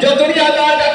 जो दुनियादार का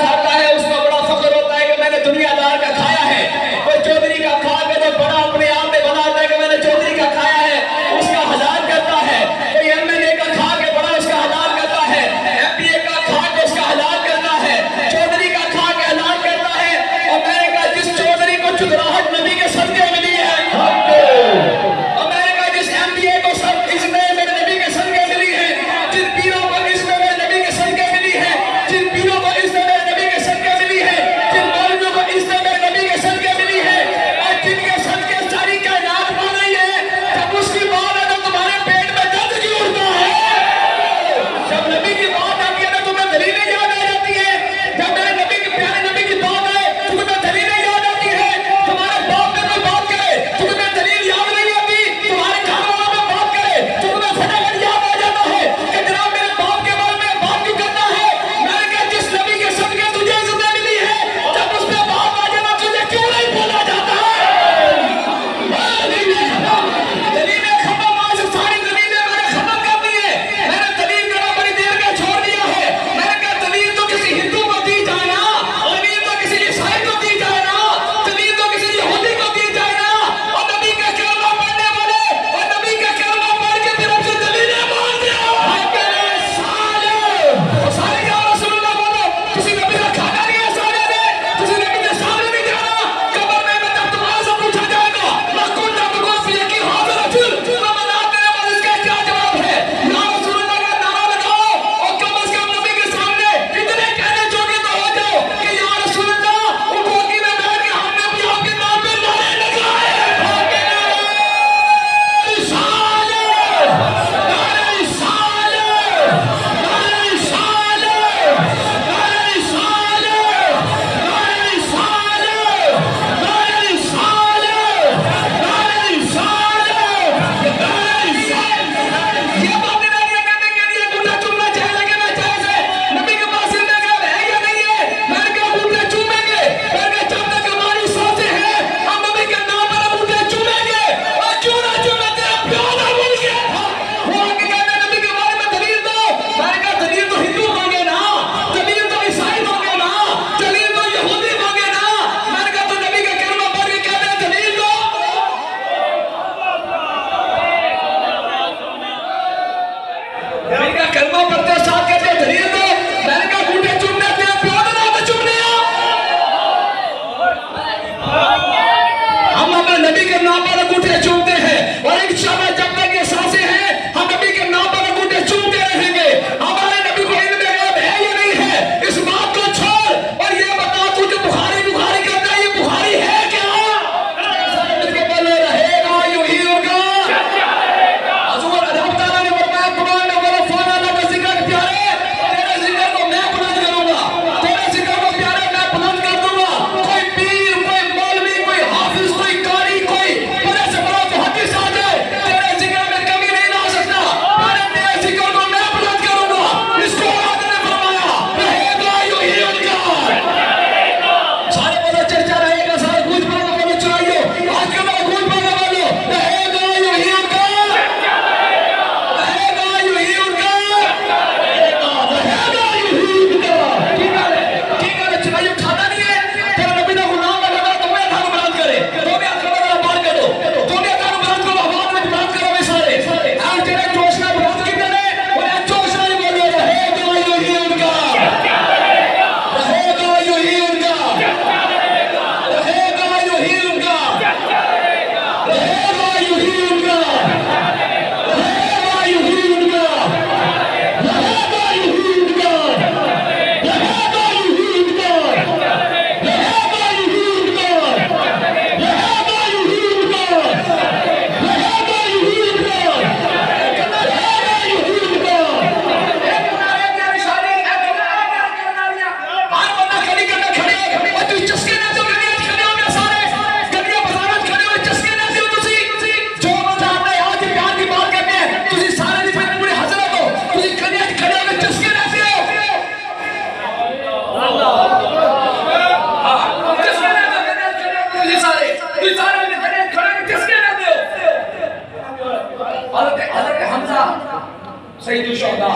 सही तो शौदा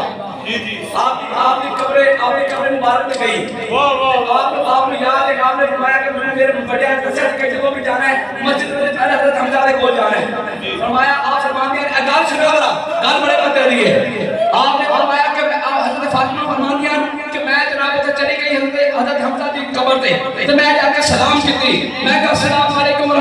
जी जी। आप आपने कब्र आपने कब्र मुबारक में गई। वाह वाह आप आपको याद है आपने फरमाया कि मैंने मेरे बड़े बच्चे के जगह भी जाना है। मस्जिद में जाना है हज़रत हमजा के कोल जाना है। फरमाया आप फरमाते दिया अगर सुना वाला गाल बड़े पते रही है। आपने फरमाया कि मैं आप हज़रत फातिमा फरमान दिया कि मैं जनाब से चली गई हज़रत हमजा की कब्र पे। तो मैं जाकर सलाम की मैं कहा सलाम वालेकुम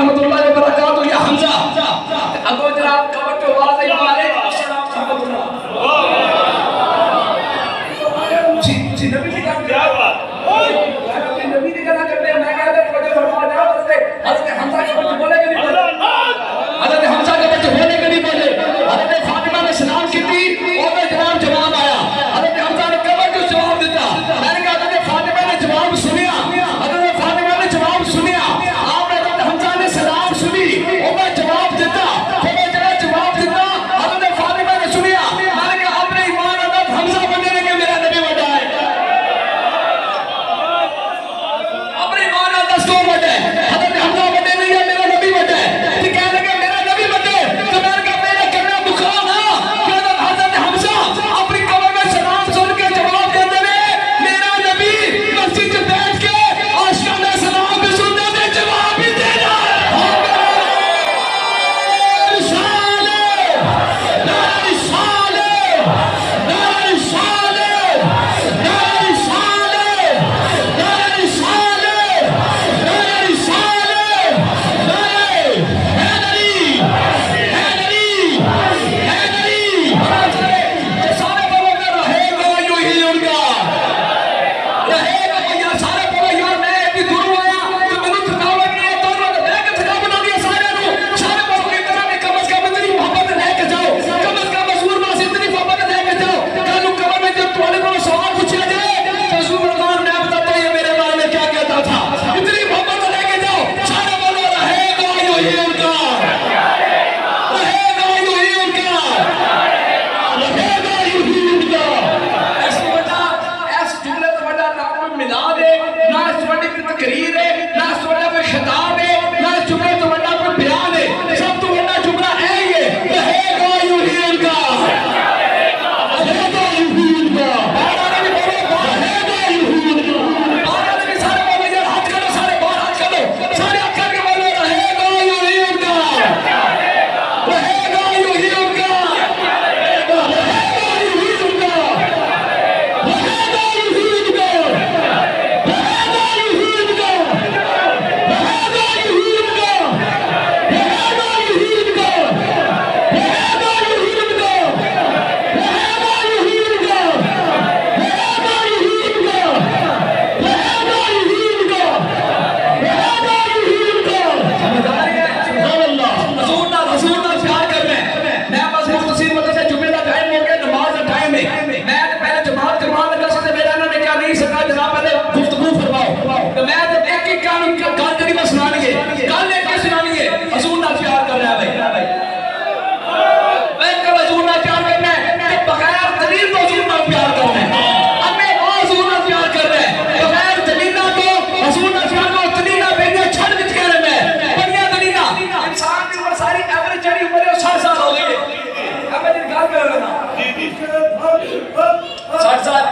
साल साल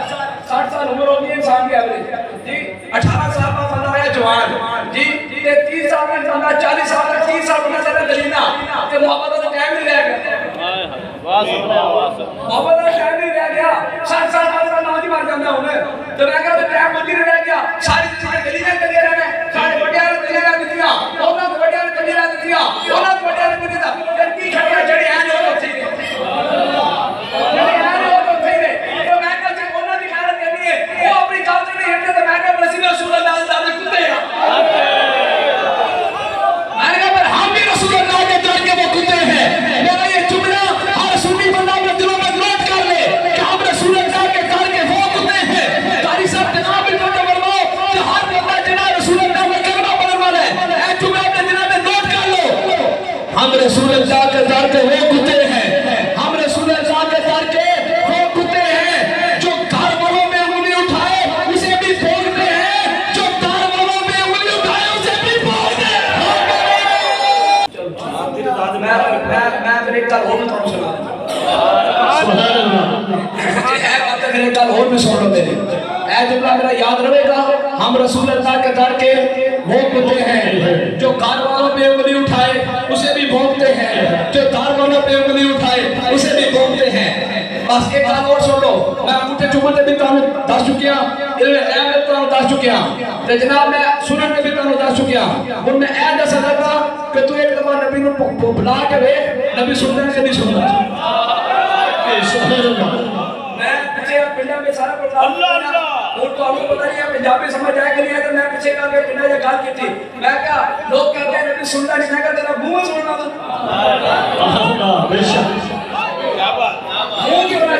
साल चालीस दलीना तो गया। जाता टाइम मंदिर गया। सारी बाद मैं मैं मैं फिर एक और भी थोड़ा सुना सुभान अल्लाह है बात मेरे कल और भी सुन मेरे। ऐ जुमला मेरा याद रहेगा, हम रसूल अल्लाह के दर के वो कुत्ते हैं। जो कार वालों पे उंगली उठाए, उसे भी भोंकते हैं। जो दार वालों पे उंगली उठाए, उसे भी भोंकते हैं। बस एक बात और सुन लो। मैं अंगूठे चुमन भी तुम दस चुकिया ऐ भी तुम दस चुकिया। ते जनाब, मैं सुनन भी तुम दस चुकिया। हूँ मैं ऐ दस सकदा ਤੇ ਤੂੰ ਇੱਕ ਦਮਾ ਨਬੀ ਨੂੰ ਬੁਲਾ ਕੇ ਵੇਖ ਨਬੀ ਸੁਣਦਾ ਕਿ ਨਹੀਂ ਸੁਣਦਾ ਸੁਭਾਨ ਅੱਲਾਹ ਮੈਂ ਪਿੱਛੇ ਪਿੰਡਾਂ ਵਿੱਚ ਸਾਰਾ ਪ੍ਰੋਗਰਾਮ ਅੱਲਾਹ ਅੱਲਾਹ ਹੋਰ ਤੁਹਾਨੂੰ ਪਤਾ ਨਹੀਂ ਹੈ ਪੰਜਾਬੀ ਸਮਝ ਆਇਆ ਕਿ ਨਹੀਂ ਆਇਆ ਮੈਂ ਪਿੱਛੇ ਕਾ ਕੇ ਪਿੰਡਾਂ ਜਾਂ ਗੱਲ ਕੀਤੀ ਮੈਂ ਕਿਹਾ ਲੋਕ ਕਹਿੰਦੇ ਨਬੀ ਸੁਣਦਾ ਨਹੀਂ ਮੈਂ ਕਿਹਾ ਤੇਰਾ ਮੂੰਹ ਸੁਣਨਾ ਤੂੰ ਅੱਲਾਹ ਅੱਲਾਹ ਬੇਸ਼ੱਕ ਕੀ ਬਾਤ ਨਾਮ ਹੈ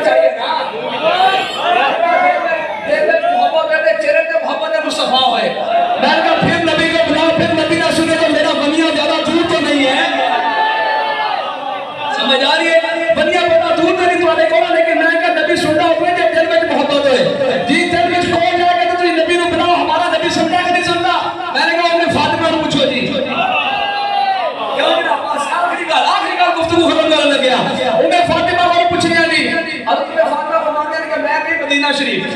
ਲੇਕਿਨ ਮੈਂ ਕਿਹਾ ਨਬੀ ਸੁਣਦਾ ਹੋਵੇ ਤੇ ਦਿਲ ਵਿੱਚ ਮੁਹੱਬਤ ਹੋਏ ਜੀ ਦਿਲ ਵਿੱਚ ਕੋਈ ਨਾ ਕਿ ਤੁਸੀਂ ਨਬੀ ਨੂੰ ਬਣਾਓ ਹਮਾਰਾ ਨਬੀ ਸੁਣਦਾ ਕਿ ਨਹੀਂ ਸੁਣਦਾ ਮੈਂ ਕਿਹਾ ਉਹਨੇ ਫਾਤਿਮਾ ਨੂੰ ਪੁੱਛੋ ਜੀ ਕਿਉਂ ਨਾ ਬਸ ਆਖਰੀ ਗੱਲ ਆਖਰੀ ਗੱਲ ਗੁਫ਼ਤਗੂ ਖਤਮ ਕਰਨ ਲੱਗਿਆ ਉਹਨੇ ਫਾਤਿਮਾ ਬਾਰੇ ਪੁੱਛ ਲਿਆ ਜੀ ਹਜ਼ਰਤ ਫਾਤਿਮਾ ਫਰਮਾਉਂਦੇ ਨੇ ਕਿ ਮੈਂ ਕਿ ਮਦੀਨਾ ਸ਼ਰੀਫ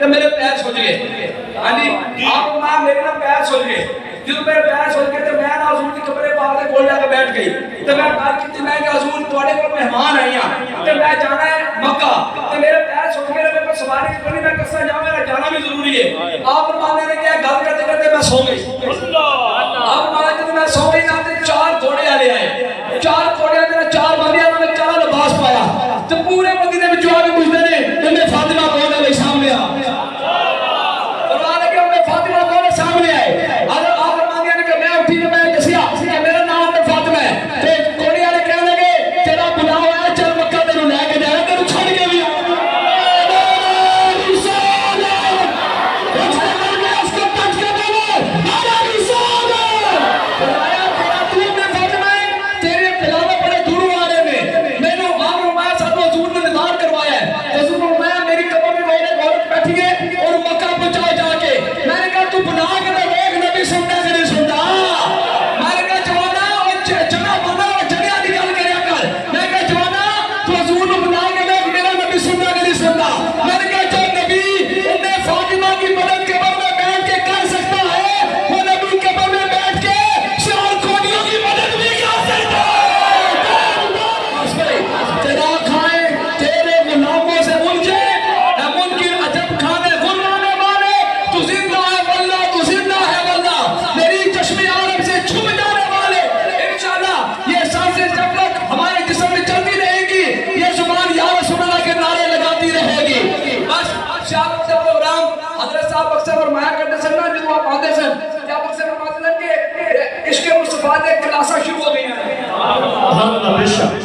ਤੇ ਮੇਰੇ ਪੈਰ ਸੁੱਜ ਗਏ ਹਾਂਜੀ ਆਪ ਮਾਂ ਮੇਰੇ ਨਾਲ ਪੈਰ ਸੁੱਜ ਗਏ ਜਦੋਂ ਮੇਰੇ ਪੈਰ ਸੁੱਜ ਗਏ ਤੇ ਮੈਂ ਨਾ ਹਜ਼ੂਰ ਦੀ ਕਬਰੇ ਪਾਕ ਦੇ ਕੋਲ ਜਾ ਕੇ ਬੈਠ ਗਈ ਤੇ ਮੈਂ ਗੱਲ ਕੀਤੀ ਮੈਂ ਕਿ ਹਜ਼ੂਰ ਤੁਹਾਡੇ ਕੋਲ ਮਹਿਮਾਨ ਆਏ ਆ ਤੇ ਮੈਂ ਜਾਣਾ ਹੈ ਮੱਕਾ ਤੇ ਮੇਰੇ ਪੈਰ ਸੁੱਜ ਗਏ ਮੇਰੇ ਕੋਲ ਸਵਾਰੀ ਕਰਨੀ ਮੈਂ ਕਿੱਥੇ ਜਾਵਾਂ ਮੇਰਾ ਜਾਣਾ ਵੀ ਜ਼ਰੂਰੀ ਹੈ ਆਪ ਫਰਮਾਉਂਦੇ ਨੇ ਕਿ ਗੱਲ ਕਰਦੇ ਕਰਦੇ ਮੈਂ ਸੌ ਗਈ Havana na